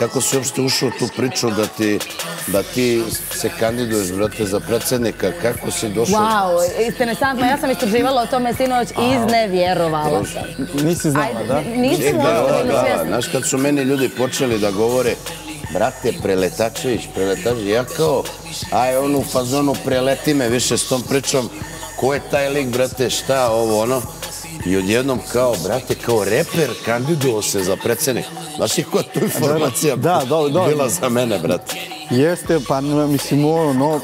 kako si uopšte ušao u tu priču da ti, da ti se kandiduješ, brate, za predsjednika? Kako si došao? Wow, interesantno. Ja sam istraživala o tome sinoć i iznevjerovala sam. Nisi znala, da? Nisam Ček, da, svjesna. Znaš, kad su meni ljudi počeli da govore, brate, preletačević, preletačević, ja kao, aj, onu u fazonu, preleti me više s tom pričom, ko je taj lik, brate, šta, ovo, ono, I odjednom kao, brate, kao reper kandiduo se za predsjednik. Znaš i koja tu informacija Da, da, da. bila za mene, brate? Jeste, pa mislim, ono, no,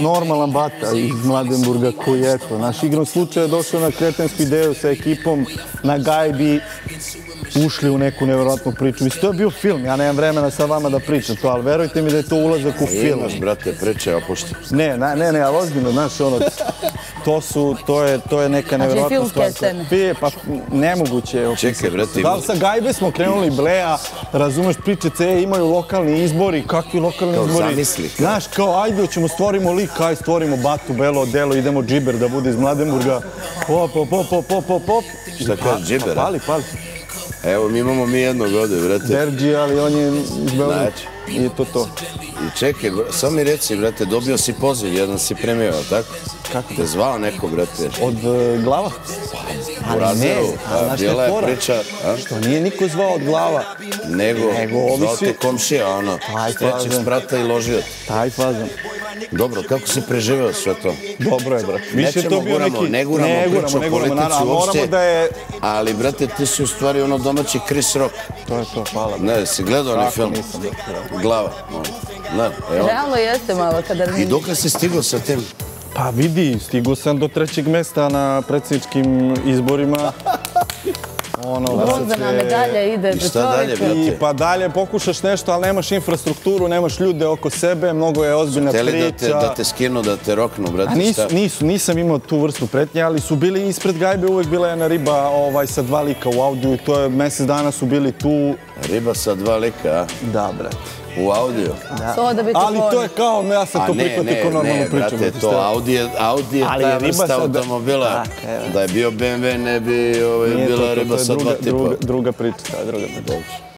normalan bata iz Mladenburga koji, eto, naš igrom slučaja je došao na kretensku ideju sa ekipom na gajbi, ušli u neku nevjerojatnu priču. Mislim, to je bio film, ja nemam vremena sa vama da pričam to, ali verujte mi da je to ulazak u film. Imaš, brate, priče, opušti. Ne, ne, ne, ne, ali ozbiljno, znaš, ono, to su, to je, to je neka nevjerojatna filmske stvar. scene. Fije, pa nemoguće je opisati. Čekaj, brate, Da li sa Gajbe smo krenuli Bleja, razumeš priče C, imaju lokalni izbori, kakvi lokalni Kao izbori? zamisli, kao. Znaš, kao, ajde, ćemo stvorimo lik, aj, stvorimo Batu, Belo, Delo, idemo džiber da bude iz Mladenburga. Pop, pop, pop, pop, pop, pop. Šta kaže, džiber, Pa, a? Pali, pali. Evo, mi imamo mi jednog ovde, brate. Derđi, ali on je iz Beograda. Znači. I to to. I čekaj, samo mi reci, brate, dobio si poziv, jedan si premio, tako? Kako? Te zvao neko, brate? Od e, glava? U razredu, a a, znaš šta je bila je fora? priča, a? Što nije niko zvao od glava. Nego, Nego zvao te komšija, ono, trećeg sprata i ložio te. Taj fazan. Dobro, kako si preživeo sve to? Dobro je, brate. Više Nećemo, to bio guramo, neki... ne guramo ne guramo, ne guramo, naravno, moramo da je... Ali, brate, ti si u stvari ono domaći Chris Rock. To je to, hvala. Ne, si gledao onaj film? nisam. Glava. Ne, evo. Realno jeste malo kada... I dok si stigao sa tim? Pa vidi, stigu sam do trećeg mesta na predsjedničkim izborima. Ono, Bronzana medalja ide za čovjeka. I pa dalje pokušaš nešto, ali nemaš infrastrukturu, nemaš ljude oko sebe, mnogo je ozbiljna Hteli priča. da te, da te skinu, da te roknu, brate, nisu, šta? nisu, nisam imao tu vrstu pretnje, ali su bili ispred gajbe, uvek bila jedna riba ovaj, sa dva lika u audiju to je mjesec dana su bili tu. Riba sa dva lika, a? Da, brate. U audio. To da te Ali to je kao, ja sam to ne, prihvatio ne, kao normalnu ne, priču. brate, brate, to? Audi je, Audi je Ali ta vrsta sad- automobila. Evo. Da je bio BMW, ne bi ovaj, to, bila to, riba to je sa dva druga, tipa. druga, druga priča, da, druga priča.